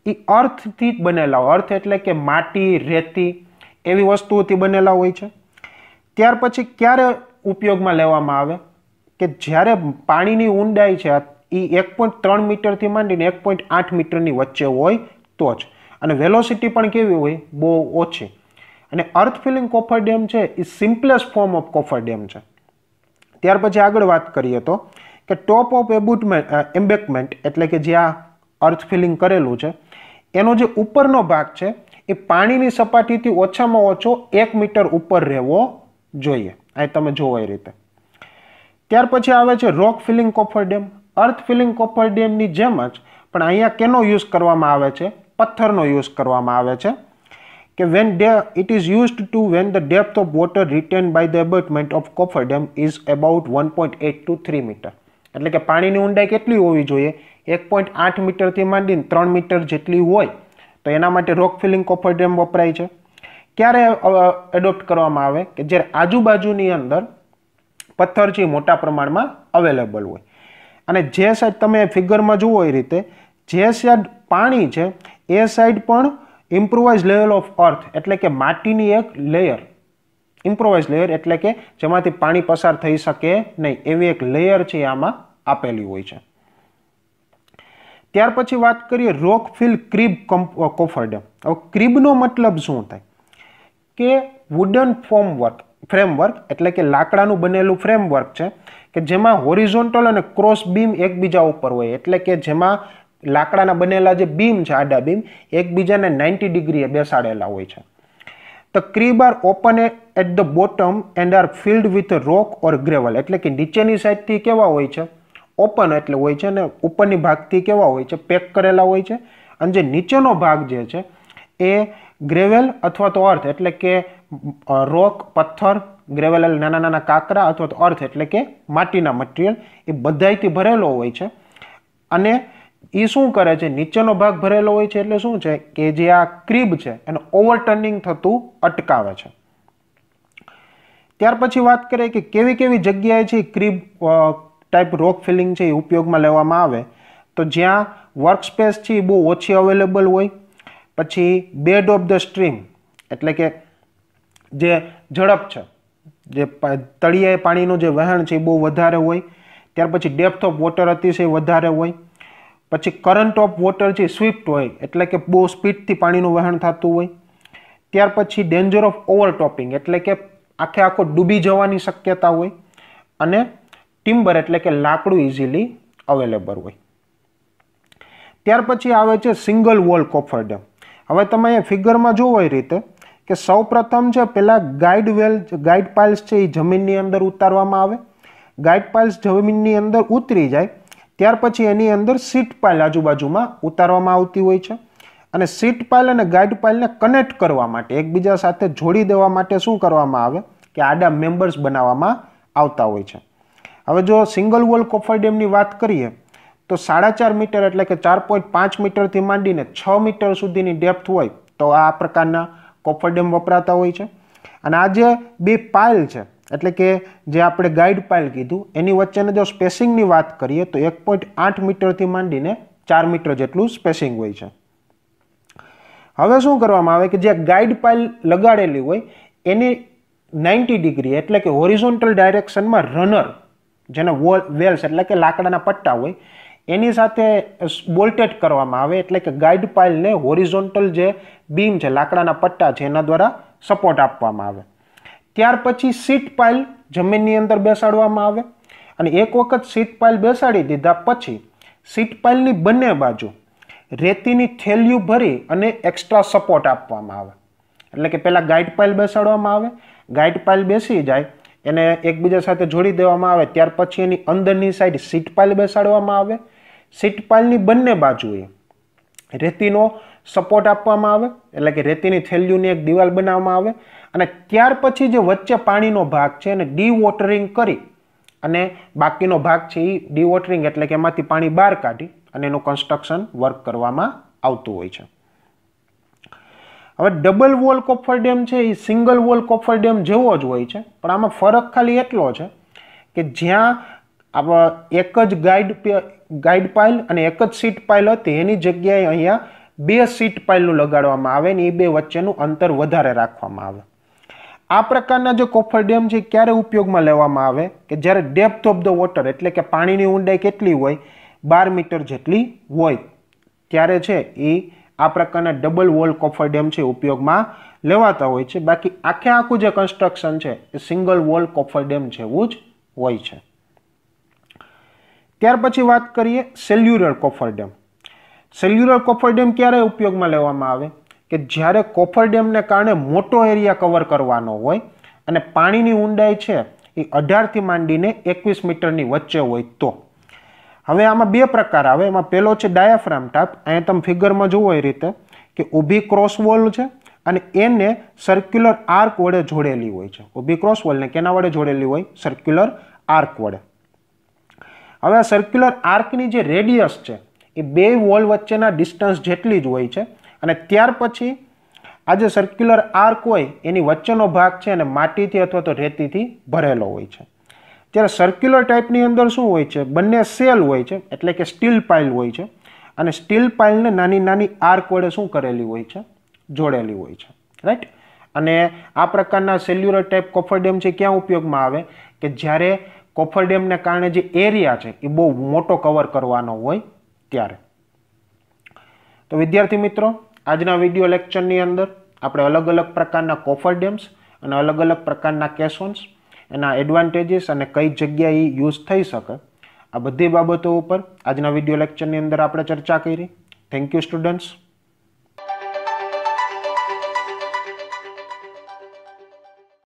એ અર્થથી જ બનેલા હોય. અર્થ એટલે કે માટી, રેતી એવી વસ્તુઓથી બનેલા હોય છે. ત્યાર પછી ક્યારે ઉપયોગમાં લેવામાં આવે? કે જ્યારે પાણીની ઊંડાઈ છે એ એક પોઈન્ટ ત્રણ મીટરથી માંડીને એક પોઈન્ટ આઠ મીટરની વચ્ચે હોય તો જ. અને વેલોસિટી પણ કેવી હોય? બહુ ઓછી. અને અર્થ ફિલિંગ કોફર ડેમ છે એ simplest form of coffer dam છે. ત્યાર પછી આગળ વાત કરીએ તો કે ટોપ ઓફ એબુટમેન્ટ એમ્બેકમેન્ટ એટલે કે જે આ અર્થ ફિલિંગ કરેલું છે, એનો જે ઉપરનો ભાગ છે, એ પાણીની સપાટીથી ઓછામાં ઓછો એક મીટર ઉપર રહેવો જોઈએ. અહીં તમે જોવો એ રીતે. ત્યાર પછી આવે છે rock filling coffer dam. Earth filling coffer ડેમની જેમ જ, પણ અહીંયા કેનો યુઝ કરવામાં આવે છે? પથ્થરનો યુઝ કરવામાં આવે છે. કે when they it is used to when the depth of water retain by the abutment of coffer dam is about one point eight to three metre એટલે કે પાણીની ઊંડાઈ કેટલી હોવી જોઈએ? એક પોઈન્ટ આઠ મીટરથી માંડીને ત્રણ મીટર જેટલી હોય. તો એના માટે રોક ફિલિંગ કોફર ડેમ વપરાય છે. ક્યારે એડોપ્ટ કરવામાં આવે? કે જ્યારે આજુબાજુની અંદર પથ્થર છે મોટા પ્રમાણમાં અવેલેબલ હોય. અને જે સાઈડ તમે ફિગરમાં જુઓ એ રીતે, જે સાઈડ પાણી છે, એ સાઈડ પણ ઇમ્પ્રુવાઇઝ લેવલ ઓફ અર્થ એટલે કે માટીની એક લેયર ઇમ્પ્રુવાઇઝ લેયર એટલે કે જેમાંથી પાણી પસાર થઈ શકે નહીં, એવી એક લેયર છે આમાં આપેલી હોય છે. ત્યાર પછી વાત કરીએ rock fill crib coffer dam હવે ક્રીબનો મતલબ શું થાય? કે વુડન ફોર્મવર્ક ફ્રેમવર્ક એટલે કે લાકડાનું બનેલું ફ્રેમવર્ક છે, કે જેમાં હોરિઝોન્ટલ અને ક્રોસ બીમ એકબીજા ઉપર હોય. એટલે કે જેમાં લાકડાના બનેલા જે બીમ છે, આડા બીમ એકબીજાને નાઇન્ટી ડિગ્રીએ બેસાડેલા હોય છે. The crib are open at the bottom and are filled with rock or gravel એટલે કે નીચેની સાઈડથી કેવા હોય છે? ઓપન એટલે હોય છે અને ઉપરની ભાગથી કેવા હોય છે? પેક કરેલા હોય છે. અને જે નીચેનો ભાગ જે છે, એ ગ્રેવેલ અથવા તો અર્થ એટલે કે રોક, પથ્થર ગ્રેવેલ નાના નાના કાંકરા અથવા તો અર્થ એટલે કે માટીના મટીરિયલ એ બધાયથી ભરેલો હોય છે. અને એ શું કરે છે? નીચેનો ભાગ ભરેલો હોય છે એટલે શું છે? કે જે આ ક્રીબ છે, એને ઓવરટર્નિંગ થતું અટકાવે છે. ત્યાર પછી વાત કરીએ કે કેવી કેવી જગ્યાએ છે ક્રીબ ટાઈપ રોક ફિલિંગ છે એ ઉપયોગમાં લેવામાં આવે. તો જ્યાં વર્ક છે એ બહુ ઓછી અવેલેબલ હોય. પછી બેડ ઓફ ધ સ્ટ્રીમ એટલે કે જે ઝડપ છે, જે તળિયે પાણીનું જે વહેણ છે એ બહુ વધારે હોય, ત્યાર પછી ડેપ્થ ઓફ વોટર અતિશય વધારે હોય, પછી કરંટ ઓફ વોટર જે સ્વિફ્ટ હોય, એટલે કે બહુ સ્પીડથી પાણીનું વહેણ થતું હોય, ત્યાર પછી ડેન્જર ઓફ ઓવરટોપિંગ એટલે કે આખે આખો ડૂબી જવાની શક્યતા હોય, અને ટિમ્બર એટલે કે લાકડું ઇઝીલી અવેલેબલ હોય. ત્યાર પછી આવે છે સિંગલ વોલ કોફર ડેમ હવે તમે અહીંયા ફિગરમાં જોવો એ રીતે કે સૌ પ્રથમ છે પેલા ગાઈડ વેલ ગાઈડ પાઇલ્સ છે એ જમીનની અંદર ઉતારવામાં આવે. ગાઈડ પાઇલ્સ જમીનની અંદર ઉતરી જાય, ત્યાર પછી એની અંદર સીટ પાઇલ આજુબાજુમાં ઉતારવામાં આવતી હોય છે. અને સીટ પાઇલ અને ગાઈડ પાઇલને કનેક્ટ કરવા માટે, એકબીજા સાથે જોડી દેવા માટે શું કરવામાં આવે? કે આડા મેમ્બર્સ બનાવવામાં આવતા હોય છે. હવે જો સિંગલ વોલ કોફર ડેમની વાત કરીએ, તો સાડા ચાર મીટર એટલે કે ચાર પોઈન્ટ પાંચ મીટરથી માંડીને છ મીટર સુધીની ડેપ્થ હોય, તો આ પ્રકારના કોફર ડેમ વપરાતા હોય છે. અને આ જે બે પાઇલ છે, એટલે કે જે આપણે ગાઈડ પાઇલ કીધું, એની વચ્ચેને જો સ્પેસિંગની વાત કરીએ, તો એક પોઈન્ટ આઠ મીટરથી માંડીને ચાર મીટર જેટલું સ્પેસિંગ હોય છે. હવે શું કરવામાં આવે કે જે ગાઈડ પાઇલ લગાડેલી હોય, એની નાઇન્ટી ડિગ્રી એટલે કે હોરિઝોન્ટલ ડાયરેક્શનમાં રનર જેને વોલ વેલ્સ એટલે કે લાકડાના પટ્ટા હોય એની સાથે બોલ્ટેડ કરવામાં આવે એટલે કે ગાઈડ પાઇલને હોરિઝોન્ટલ જે બીમ છે, લાકડાના પટ્ટા છે, એના દ્વારા સપોર્ટ આપવામાં આવે. ત્યાર પછી સીટ પાઇલ જમીનની અંદર બેસાડવામાં આવે અને એક વખત સીટ પાઇલ બેસાડી દીધા પછી સીટ પાઇલની બંને બાજુ રેતીની થેલીઓ ભરી અને એક્સ્ટ્રા સપોર્ટ આપવામાં આવે. એટલે કે પહેલાં ગાઈડ પાઇલ બેસાડવામાં આવે, ગાઈડ પાઇલ બેસી જાય, એને એકબીજા સાથે જોડી દેવામાં આવે, ત્યાર પછી એની અંદરની સાઈડ સીટ પાઇલ બેસાડવામાં આવે સીટ પાઇલની બંને બાજુએ રેતીનો સપોર્ટ આપવામાં આવે, એટલે કે રેતીની થેલીઓની એક દિવાલ બનાવવામાં આવે અને ત્યાર પછી જે વચ્ચે પાણીનો ભાગ છે એને ડી વોટરિંગ કરી અને બાકીનો ભાગ છે એ ડીવોટરિંગ એટલે કે એમાંથી પાણી બહાર કાઢી અને એનું કન્સ્ટ્રક્શન વર્ક કરવામાં આવતું હોય છે. હવે ડબલ વોલ કોફર ડેમ છે એ સિંગલ વોલ કોફર ડેમ જેવો જ હોય છે, પણ આમાં ફરક ખાલી એટલો છે કે જ્યાં એક જ ગાઈડ ગાઈડ પાઇલ અને એક જ સીટ પાઇલ હતી. એની જગ્યાએ અહીંયા બે સીટ પાઇલનું લગાડવામાં આવે ને એ બે વચ્ચેનું અંતર વધારે રાખવામાં આવે. આ પ્રકારના જે કોફર ડેમ છે ક્યારે ઉપયોગમાં લેવામાં આવે? કે જ્યારે ડેપ્થ ઓફ ધ વોટર એટલે કે પાણીની ઊંડાઈ કેટલી હોય? બાર મીટર જેટલી હોય. ત્યારે છે એ આ પ્રકારના ડબલ વોલ કોફર ડેમ છે ઉપયોગમાં લેવાતા હોય છે. બાકી આખે આખું જે કન્સ્ટ્રક્શન છે એ સિંગલ વોલ કોફર ડેમ જેવું જ હોય છે. ત્યાર પછી વાત કરીએ cellular coffer dam cellular coffer dam ક્યારે ઉપયોગમાં લેવામાં આવે? કે જ્યારે કોફર ડેમને કારણે મોટો એરિયા કવર કરવાનો હોય અને પાણીની ઊંડાઈ છે એ અઢારથી માંડીને એકવીસ મીટરની વચ્ચે હોય તો. હવે આમાં બે પ્રકાર આવે. એમાં પહેલો છે ડાયાફ્રામ ટાપ અહીંયા તમે ફિગરમાં જુઓ એ રીતે કે ઊભી ક્રોસ વોલ છે અને એને સર્ક્યુલર આર્ક વડે જોડેલી હોય છે. ઊભી ક્રોસ વોલને કેના વડે જોડેલી હોય? સર્ક્યુલર આર્ક વડે. હવે આ સર્ક્યુલર આર્કની જે રેડિયસ છે, એ બે વોલ વચ્ચેના ડિસ્ટન્સ જેટલી જ હોય છે. અને ત્યાર પછી આ જે સર્ક્યુલર આર્ક હોય, એની વચ્ચેનો ભાગ છે અને માટીથી અથવા તો રેતીથી ભરેલો હોય છે. ત્યારે સર્ક્યુલર ટાઈપની અંદર શું હોય છે? બંને સેલ હોય છે, એટલે કે સ્ટીલ પાઇલ હોય છે. અને સ્ટીલ પાઇલને નાની નાની આર્ક વડે શું કરેલી હોય છે? જોડેલી હોય છે. રાઈટ અને આ પ્રકારના સેલ્યુલર ટાઈપ કોફર ડેમ છે ક્યાં ઉપયોગમાં આવે? કે જ્યારે કોફર ડેમને કારણે જે એરિયા છે, એ બહુ મોટો કવર કરવાનો હોય ત્યારે. તો વિદ્યાર્થી મિત્રો, આજના વીડિયો લેક્ચરની અંદર આપણે અલગ અલગ પ્રકારના કોફર ડેમ્સ અને અલગ અલગ પ્રકારના કેસોન્સ એના એડવાન્ટેજીસ અને કઈ જગ્યાએ યુઝ થઈ શકે, આ બધી બાબતો ઉપર આજના વીડિયો લેક્ચરની અંદર આપણે ચર્ચા કરી. Thank you students